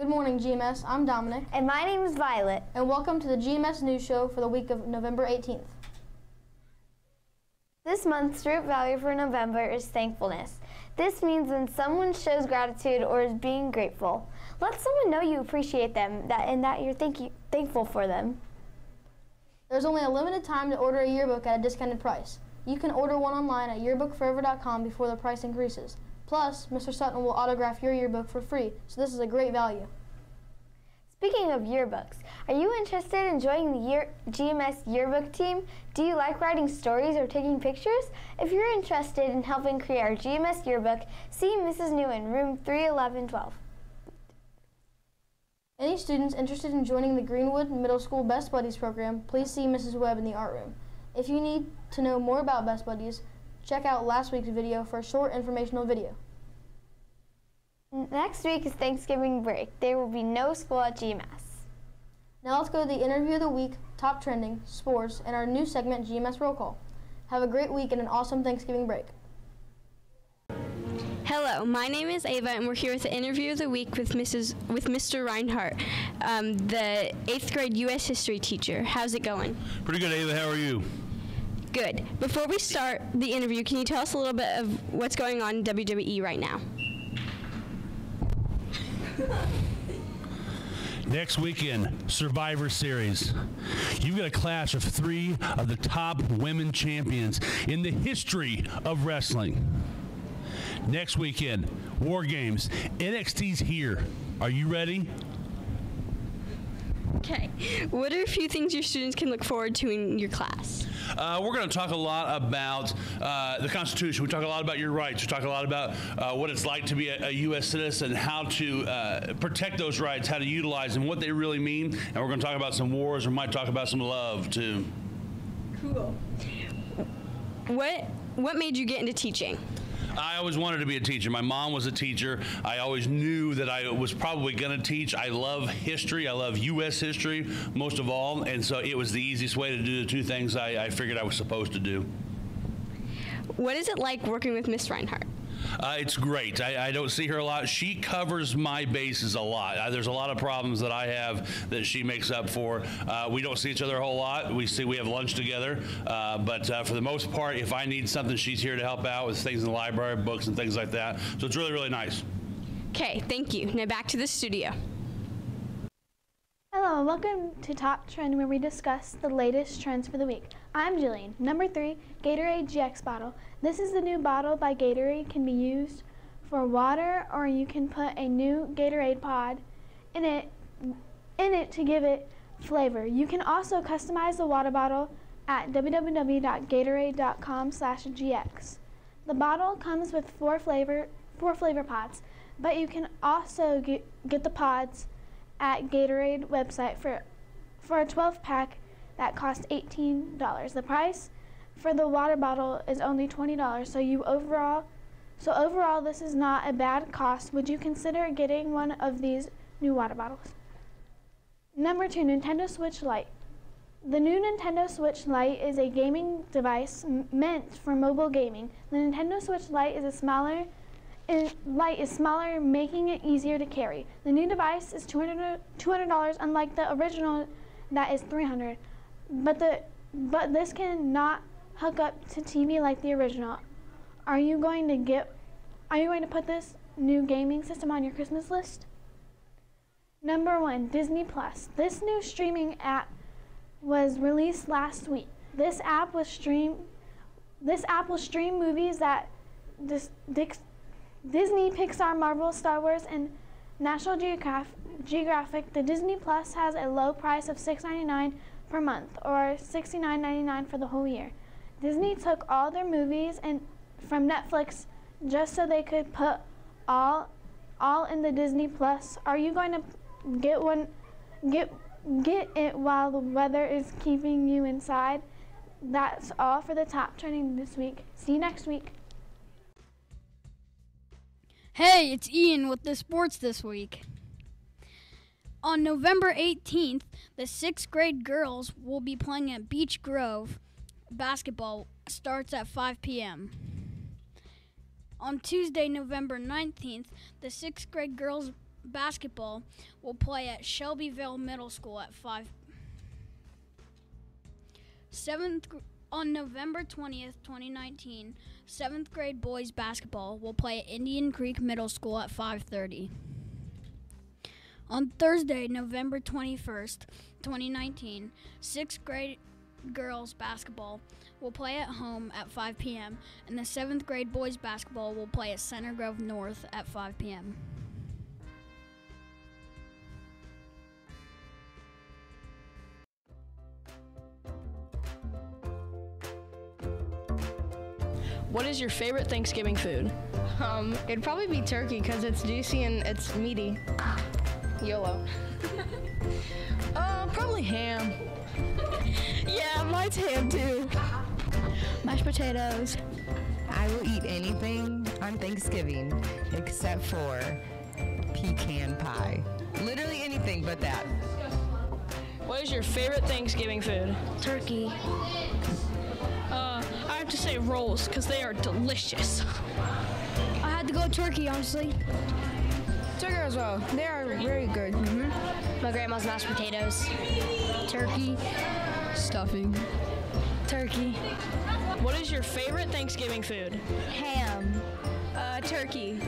Good morning, GMS. I'm Dominic. And my name is Violet. And welcome to the GMS News Show for the week of November 18th. This month's root value for November is thankfulness. This means when someone shows gratitude or is being grateful. Let someone know you appreciate them that, and that you're thank you, thankful for them. There's only a limited time to order a yearbook at a discounted price. You can order one online at yearbookforever.com before the price increases. Plus, Mr. Sutton will autograph your yearbook for free, so this is a great value. Speaking of yearbooks, are you interested in joining the year GMS yearbook team? Do you like writing stories or taking pictures? If you're interested in helping create our GMS yearbook, see Mrs. New in room 31112. Any students interested in joining the Greenwood Middle School Best Buddies program, please see Mrs. Webb in the art room. If you need to know more about Best Buddies, check out last week's video for a short informational video. Next week is Thanksgiving break. There will be no school at GMS. Now let's go to the interview of the week, top trending, sports, and our new segment, GMS Roll Call. Have a great week and an awesome Thanksgiving break. Hello, my name is Ava, and we're here with the interview of the week with Mrs. with Mr. Reinhardt, um, the eighth grade U.S. history teacher. How's it going? Pretty good, Ava. How are you? Good. Before we start the interview, can you tell us a little bit of what's going on in WWE right now? Next weekend, Survivor Series. You've got a clash of three of the top women champions in the history of wrestling. Next weekend, War Games. NXT's here. Are you ready? Okay. What are a few things your students can look forward to in your class? Uh, we're going to talk a lot about uh, the Constitution. We talk a lot about your rights. We talk a lot about uh, what it's like to be a, a U.S. citizen, how to uh, protect those rights, how to utilize them, what they really mean. And we're going to talk about some wars. We might talk about some love too. Cool. What What made you get into teaching? I always wanted to be a teacher. My mom was a teacher. I always knew that I was probably going to teach. I love history. I love U.S. history most of all. And so it was the easiest way to do the two things I, I figured I was supposed to do. What is it like working with Miss Reinhardt? Uh, it's great. I, I, don't see her a lot. She covers my bases a lot. Uh, there's a lot of problems that I have that she makes up for. Uh, we don't see each other a whole lot. We see we have lunch together, uh, but uh, for the most part, if I need something, she's here to help out with things in the library, books, and things like that. So it's really, really nice. Okay, thank you. Now back to the studio. Hello, welcome to Top Trend, where we discuss the latest trends for the week. I'm Jillian. Number three, Gatorade GX bottle. This is the new bottle by Gatorade. Can be used for water, or you can put a new Gatorade pod in it in it to give it flavor. You can also customize the water bottle at www.gatorade.com/gx. The bottle comes with four flavor four flavor pods, but you can also get, get the pods at Gatorade website for for a 12 pack that costs $18. The price for the water bottle is only $20, so you overall so overall this is not a bad cost. Would you consider getting one of these new water bottles? Number 2, Nintendo Switch Lite. The new Nintendo Switch Lite is a gaming device meant for mobile gaming. The Nintendo Switch Lite is a smaller Lite is smaller, making it easier to carry. The new device is $200, $200 unlike the original that is 300 But the but this can not hook up to TV like the original. Are you going to get are you going to put this new gaming system on your Christmas list? Number 1, Disney Plus. This new streaming app was released last week. This app will stream this app will stream movies that dis, dis, Disney, Pixar, Marvel, Star Wars, and National Geographic, the Disney Plus has a low price of $6.99 per month or $69.99 for the whole year. Disney took all their movies and from Netflix just so they could put all all in the Disney Plus. Are you going to get one get get it while the weather is keeping you inside? That's all for the top trending this week. See you next week. Hey, it's Ian with the sports this week. On November 18th, the sixth grade girls will be playing at Beech Grove. Basketball starts at 5 p.m. On Tuesday, November 19th, the sixth grade girls basketball will play at Shelbyville Middle School at 5 7th on November 20th, 2019, 7th grade boys basketball will play at Indian Creek Middle School at 5:30. On Thursday, November 21st, 2019, 6th grade girls basketball will play at home at 5 p.m. and the 7th grade boys basketball will play at Center Grove North at 5 p.m. What is your favorite Thanksgiving food? Um, it'd probably be turkey because it's juicy and it's meaty. YOLO. Uh, probably ham. yeah, mine's ham too. Mashed potatoes. I will eat anything on Thanksgiving except for pecan pie. Literally anything but that. What is your favorite Thanksgiving food? Turkey. To say rolls because they are delicious. I had to go turkey, honestly. Turkey as well. They are very good. My grandma's mashed potatoes. Turkey. Stuffing. Turkey. What is your favorite Thanksgiving food? Ham. Uh, turkey.